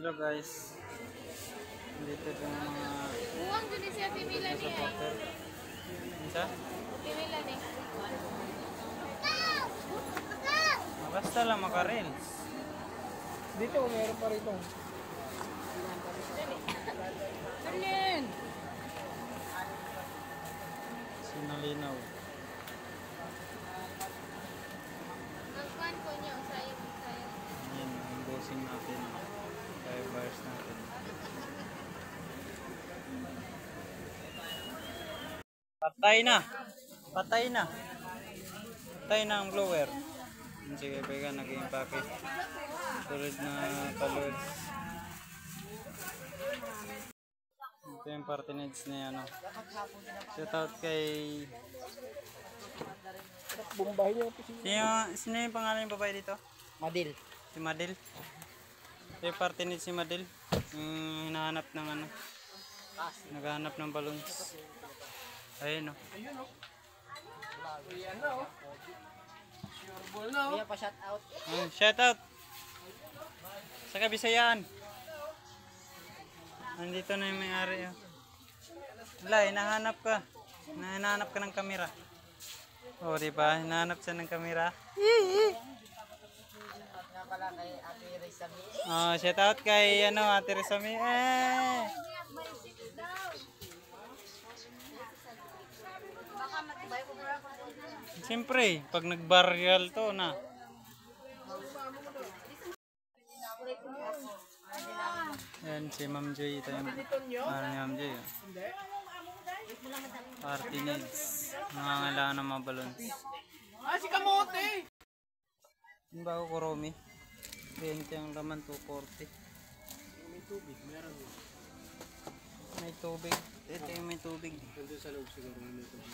Hello guys. Dito yung mga Uwang dun si Ate Mila niya. supporter. Isa? Ate Mila ni. Basta lang maka-reels. Dito, meron pa rito. Alin? Sinalinaw. Nagkuhan ko niya. Usayo, usayo. Yan, ang bossing natin. Five bars natin. Patay na! Patay na! Patay na ang blower. Sige, pega, naging packet. Tulad na followers. Ito yung party needs na ano. Shout out kay... Bumbahin si Sino, yung pangalan ng babae dito? Madil. Si Madel. Ito yung party needs si Madel. Yung hinahanap ng ano. Naghahanap ng balloons. Ayun o. Yan na, oh. Sure ball na, oh. pa shout out. Oh, shout out. Sa Kabisayaan. Nandito na yung may-ari. Oh. Wala, hinahanap ka. Hinahanap ka ng kamera. O, oh, di ba? Hinahanap siya ng kamera. Nga pala kay Ate Rizami. Oh, shout out kay ano, Ate Rizami. Eh! Siyempre, pag nag-burial to na. Yan si Ma'am Joy. Ito yung ano ni Ma'am Joy. oh. Party needs. Nangangailangan ng mga balloons. Ah, si Kamote! Yung bago ko, Romy. 20 ang laman, 240. May tubig, meron. May tubig. Ito yung may tubig. Nandun sa loob siguro may tubig.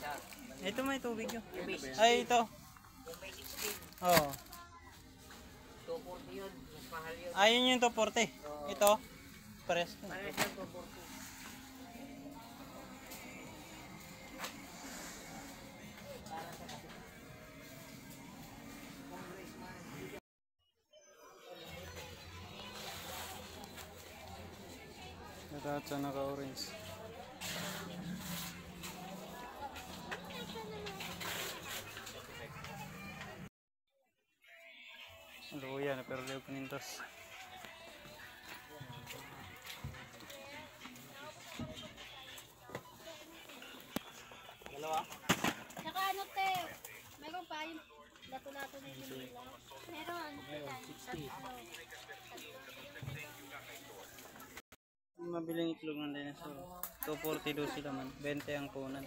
Ito may tubig yun. Ay, ito. Oo. 240 yun. Mas mahal yun. Ayun yung 240. Ito. Pares. Ano siya 240? Ito at siya naka-orange. Luya na pero liw panintos. Saka ano te? Meron pa yung lato-lato na yung Mila. Meron. Tatlo. mabiling itlog ng dinosaur. 242 sila man. 20 ang kunan.